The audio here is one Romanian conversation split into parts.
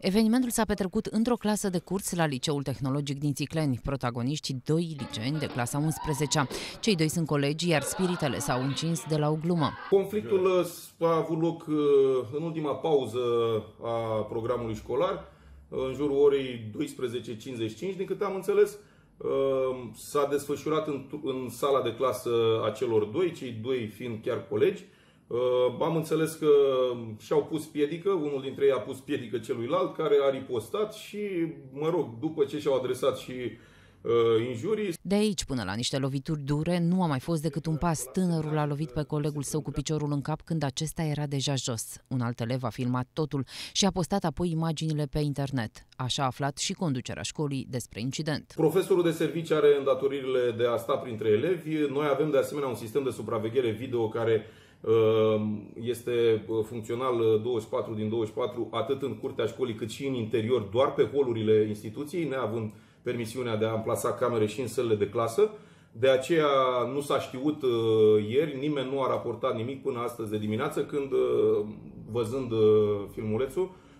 Evenimentul s-a petrecut într-o clasă de curs la Liceul Tehnologic din Țicleni. Protagoniștii doi liceeni de clasa 11 Cei doi sunt colegi, iar spiritele s-au încins de la o glumă. Conflictul uh, a avut loc uh, în ultima pauză a programului școlar, uh, în jurul orei 12.55, din câte am înțeles. S-a desfășurat în, în sala de clasă a celor doi, cei doi fiind chiar colegi. Uh, am înțeles că și-au pus piedică, unul dintre ei a pus piedică celuilalt, care a ripostat și, mă rog, după ce și-au adresat și uh, injurii. De aici până la niște lovituri dure nu a mai fost decât un pas. Tânărul a lovit pe colegul său cu piciorul în cap când acesta era deja jos. Un alt elev a filmat totul și a postat apoi imaginile pe internet. Așa a aflat și conducerea școlii despre incident. Profesorul de serviciu are îndatoririle de a sta printre elevi. Noi avem de asemenea un sistem de supraveghere video care Ehm, este uh, funcțional 24 uh, din 24 atât în curtea școlii cât și în interior, doar pe holurile instituției, neavând permisiunea de a amplasa camere și în sălile de clasă. De aceea nu s-a știut uh, ieri, nimeni nu a raportat nimic până astăzi de dimineață când, văzând filmulețul, Uh,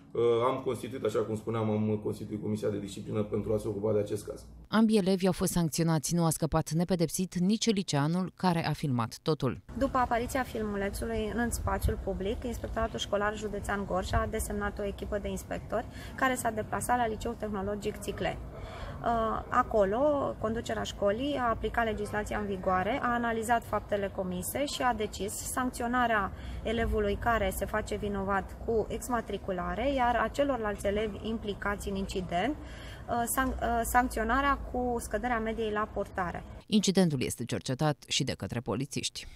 am constituit, așa cum spuneam, am constituit Comisia de Disciplină pentru a se ocupa de acest caz. Ambii elevi au fost sancționați, nu a scăpat nepedepsit nici liceanul care a filmat totul. După apariția filmulețului în spațiul public, Inspectoratul Școlar Județean Gorj a desemnat o echipă de inspectori care s-a deplasat la Liceul Tehnologic Țicle. Uh, acolo, conducerea școlii a aplicat legislația în vigoare, a analizat faptele comise și a decis sancționarea elevului care se face vinovat cu exmatriculare, iar a celorlalți elevi implicați în incident, uh, uh, sancționarea cu scăderea mediei la portare. Incidentul este cercetat și de către polițiști.